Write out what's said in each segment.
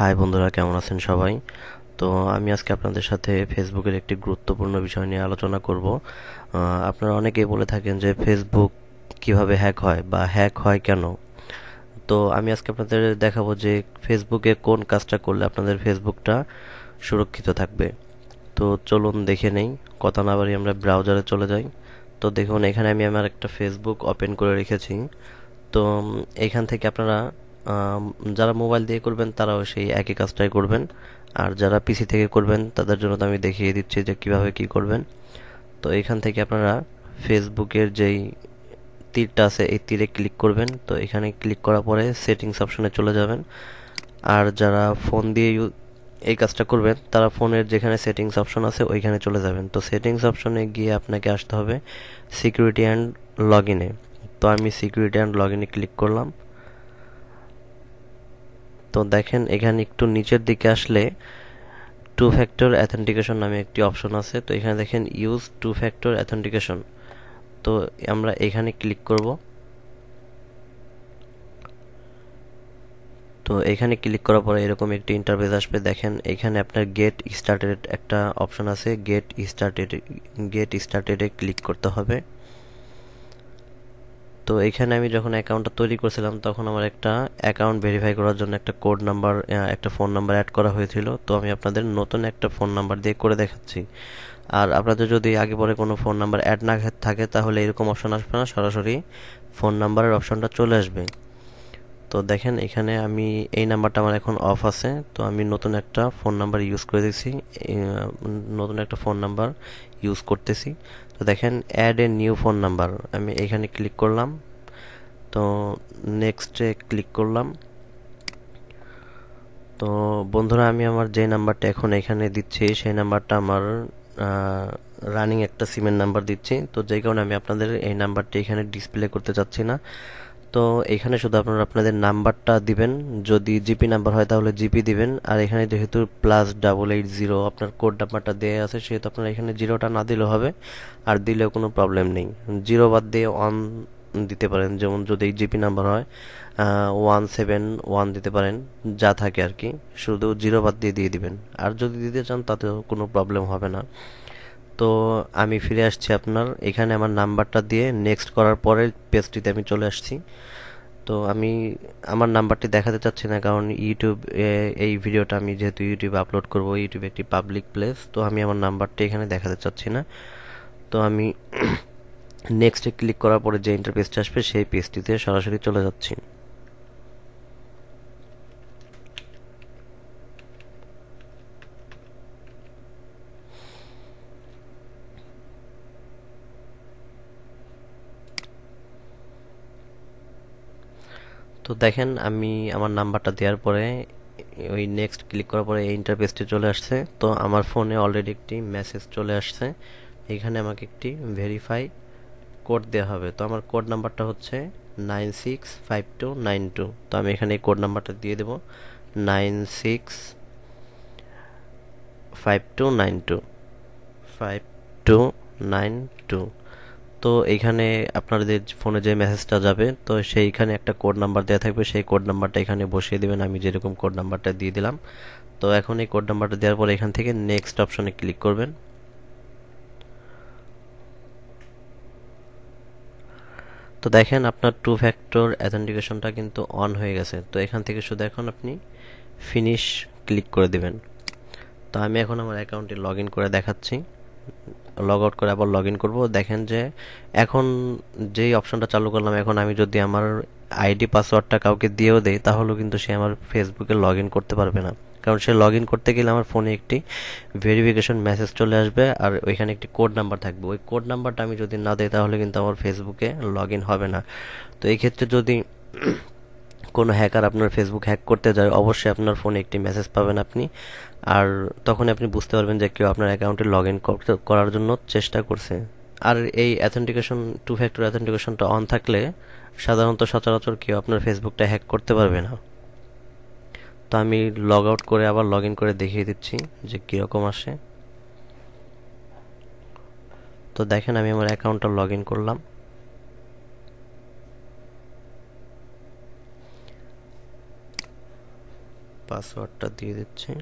High বন্ধুরা, কেমন আছেন সবাই? তো আমি আজকে আপনাদের সাথে ফেসবুকের একটি গুরুত্বপূর্ণ বিষয় নিয়ে আলোচনা করব। আপনারা অনেকেই বলে থাকেন যে ফেসবুক কীভাবে হ্যাক হয় বা হ্যাক হয় কেন? তো আমি আজকে আপনাদের দেখাবো যে ফেসবুকে কোন কাজটা করলে আপনাদের ফেসবুকটা সুরক্ষিত থাকবে। তো চলুন দেখে নেই, কথা না বাড়ি আমরা ব্রাউজারে চলে যাই। তো দেখুন, এখানে আমি আমার একটা ফেসবুক ওপেন করে রেখেছি। তো এখান থেকে আপনারা যারা মোবাইল দিয়ে করবেন, তারাও সেই একই কাজটাই করবেন। আর যারা পিসি থেকে করবেন, তাদের জন্য তো আমি দেখিয়ে দিচ্ছি যে কীভাবে কি করবেন। তো এখান থেকে আপনারা ফেসবুকের যেই তীরটা আছে, এই তীরে ক্লিক করবেন। তো এখানে ক্লিক করার পরে সেটিংস অপশনে চলে যাবেন। আর যারা ফোন দিয়ে এই কাজটা করবেন, তারা ফোনের যেখানে সেটিংস অপশন আছে, ওইখানে চলে যাবেন। তো সেটিংস অপশনে গিয়ে আপনাকে আসতে হবে সিকিউরিটি অ্যান্ড লগ তো আমি সিকিউরিটি অ্যান্ড লগ ইনে ক্লিক করলাম। তো দেখেন, এখানে একটু নিচের দিকে আসলে টু ফ্যাক্টর অ্যাথেন্টিকেশন নামে একটি অপশন আছে। তো এখানে দেখেন ইউজ টু ফ্যাক্টর অ্যাথেন্টিকেশন তো আমরা এখানে ক্লিক করব। তো এখানে ক্লিক করার পরে এরকম একটি ইন্টারফেস আসবে। দেখেন, এখানে আপনার গেট স্টার্টেড একটা অপশন আছে। গেট স্টার্টেড গেট স্টার্টেডে ক্লিক করতে হবে। তো এখানে আমি যখন অ্যাকাউন্টটা তৈরি করেছিলাম, তখন আমার একটা অ্যাকাউন্ট ভেরিফাই করার জন্য একটা কোড নাম্বার একটা ফোন নাম্বার অ্যাড করা হয়েছিল। তো আমি আপনাদের নতুন একটা ফোন নাম্বার দিয়ে করে দেখাচ্ছি। আর আপনাদের যদি আগে পরে কোনো ফোন নাম্বার অ্যাড না থাকে, তাহলে এরকম অপশন আসবে না। সরাসরি ফোন নাম্বারের অপশনটা চলে আসবে। তো দেখেন, এখানে আমি এই নাম্বারটা আমার এখন অফ আছে। তো আমি নতুন একটা ফোন নাম্বার ইউজ করে দিচ্ছি নতুন একটা ফোন নাম্বার ইউজ করতেছি। তো দেখেন add a new phone number আমি এখানে ক্লিক করলাম। তো নেক্সটে ক্লিক করলাম। তো বন্ধুরা, আমি আমার যে নাম্বারটা এখন এখানে দিচ্ছি, সেই নাম্বারটা আমার রানিং একটা সিমের নাম্বার দিচ্ছি। তো যেই কারণে আমি আপনাদের এই নাম্বারটি এখানে ডিসপ্লে করতে চাচ্ছি না। তো এখানে শুধু আপনারা আপনাদের নাম্বারটা দিবেন। যদি জিপি নাম্বার হয় তাহলে জিপি দিবেন। আর এখানে যেহেতু প্লাস ডাবল এইট জিরো আপনার কোড নাম্বারটা দেওয়া আছে, সেহেতু আপনারা এখানে জিরোটা না দিলেও হবে। আর দিলেও কোনো প্রবলেম নেই। জিরো বাদ দিয়ে ওয়ান দিতে পারেন। যেমন যদি জিপি নাম্বার হয় ওয়ান সেভেন ওয়ান দিতে পারেন। যা থাকে আর কি। শুধু জিরো বাদ দিয়ে দিয়ে দিবেন। আর যদি দিতে চান তাতেও কোনো প্রবলেম হবে না। তো আমি ফিরে আসছি আপনার। এখানে আমার নাম্বারটা দিয়ে নেক্সট করার পরে পেজটিতে আমি চলে আসছি। তো আমি আমার নাম্বারটি দেখাতে চাচ্ছি না, কারণ ইউটিউব এই ভিডিওটা আমি যেহেতু ইউটিউবে আপলোড করব ইউটিউব একটি পাবলিক প্লেস তো আমি আমার নাম্বারটি এখানে দেখাতে চাচ্ছি না। তো আমি নেক্সটে ক্লিক করার পরে যে ইন্টারপেজটা আসবে, সেই পেজটিতে সরাসরি চলে যাচ্ছি। তো দেখেন, আমি আমার নাম্বারটা দেওয়ার পরে, ওই নেক্সট ক্লিক করার পরে এই ইন্টারফেসটি চলে আসছে। তো আমার ফোনে অলরেডি একটি মেসেজ চলে আসছে। এখানে আমাকে একটি ভেরিফাই কোড দেওয়া হবে। তো আমার কোড নাম্বারটা হচ্ছে nine six five two nine two তো আমি এখানে এই কোড নাম্বারটা দিয়ে দেবো nine six five two nine two five two nine two তো এইখানে আপনাদের ফোনে যে মেসেজটা যাবে, তো সেইখানে একটা কোড নাম্বার দেওয়া থাকবে। সেই কোড নাম্বারটা এখানে বসিয়ে দেবেন। আমি যেরকম কোড নাম্বারটা দিয়ে দিলাম। তো এখন এই কোড নাম্বারটা দেওয়ার পর এখান থেকে নেক্সট অপশনে ক্লিক করবেন। তো দেখেন আপনার টু ফ্যাক্টর অ্যাথেন্টিকেশনটা কিন্তু অন হয়ে গেছে। তো এখান থেকে শুধু এখন আপনি ফিনিশ ক্লিক করে দেবেন। তো আমি এখন আমার অ্যাকাউন্টে লগ করে দেখাচ্ছি। লগ আউট করে আবার লগ ইন করব। দেখেন যে এখন যেই অপশনটা চালু করলাম, এখন আমি যদি আমার আইডি পাসওয়ার্ডটা কাউকে দিয়েও দেই, তাহলেও কিন্তু সে আমার ফেসবুকে লগ ইন করতে পারবে না। কারণ সে লগ ইন করতে গেলে আমার ফোনে একটি ভেরিফিকেশন মেসেজ চলে আসবে আর ওইখানে একটি কোড নাম্বার থাকবে। ওই কোড নাম্বারটা আমি যদি না দিই, তাহলে কিন্তু আমার ফেসবুকে লগ ইন হবে না। তো এই ক্ষেত্রে যদি কোনো হ্যাকার আপনার ফেসবুক হ্যাক করতে যায়, অবশ্যই আপনার ফোনে একটি মেসেজ পাবেন আপনি। আর তখন আপনি বুঝতে পারবেন যে কেউ আপনার অ্যাকাউন্টে লগ ইন করার জন্য চেষ্টা করছে। আর এই অ্যাথেন্টিকেশন টু ফ্যাক্টর অ্যাথেন্টিকেশনটা অন থাকলে সাধারণত সচরাচর কেউ আপনার ফেসবুকটা হ্যাক করতে পারবে না। তো আমি লগ আউট করে আবার লগ ইন করে দেখিয়ে দিচ্ছি যে কীরকম আসে। তো দেখেন আমি আমার অ্যাকাউন্টটা লগ ইন করলাম। পাসওয়ার্ডটা দিয়ে দিচ্ছি।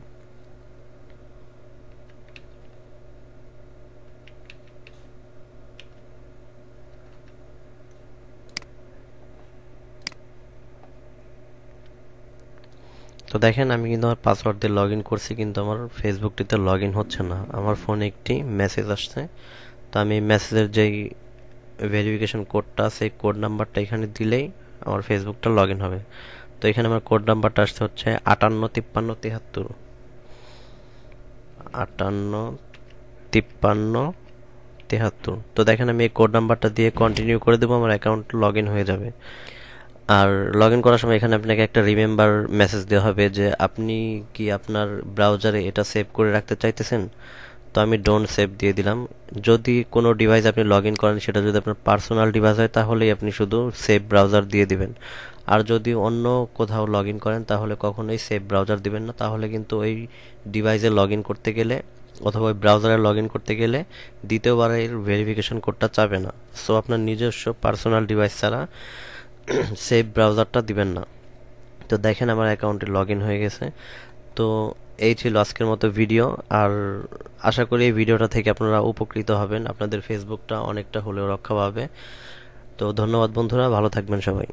তো দেখেন, আমি কিন্তু আমার পাসওয়ার্ড দিয়ে লগ ইন করছি, কিন্তু আমার ফেসবুকটিতে লগ ইন হচ্ছে না। আমার ফোনে একটি মেসেজ আসছে। তো আমি মেসেজের যেই ভেরিফিকেশন কোডটা সেই কোড নাম্বারটা এখানে দিলেই আমার ফেসবুকটা লগ ইন হবে। তো এখানে আমার কোড নাম্বারটা আসছে হচ্ছে আটান্ন তিপ্পান্ন তিয়াত্তর আটান্ন তিপ্পান্ন তেহাত্তর। তো দেখেন আমি এই কোড নাম্বারটা দিয়ে কন্টিনিউ করে দেবো, আমার অ্যাকাউন্ট লগ হয়ে যাবে। আর লগ ইন করার সময় এখানে আপনাকে একটা রিমেম্বার মেসেজ দেওয়া হবে যে আপনি কি আপনার ব্রাউজারে এটা সেভ করে রাখতে চাইতেছেন? তো আমি ডোন্ট সেভ দিয়ে দিলাম। যদি কোনো ডিভাইস আপনি লগ ইন করেন, সেটা যদি আপনার পার্সোনাল ডিভাইস হয়, তাহলেই আপনি শুধু সেভ ব্রাউজার দিয়ে দিবেন। আর যদি অন্য কোথাও লগ করেন, তাহলে কখনোই সেভ ব্রাউজার দিবেন না। তাহলে কিন্তু ওই ডিভাইসে লগ করতে গেলে অথবা ওই ব্রাউজারে লগ করতে গেলে দ্বিতীয়বারের ভেরিফিকেশন কোডটা চাবে না। সো আপনার নিজস্ব পার্সোনাল ডিভাইস ছাড়া সেভ ব্রাউজারটা দিবেন না। তো দেখেন আমার অ্যাকাউন্টে লগ হয়ে গেছে। তো এই ছিল আজকের মতো ভিডিও আর আশা করি এই ভিডিওটা থেকে আপনারা উপকৃত হবেন। আপনাদের ফেসবুকটা অনেকটা হলেও রক্ষা পাবে। তো ধন্যবাদ বন্ধুরা, ভালো থাকবেন সবাই।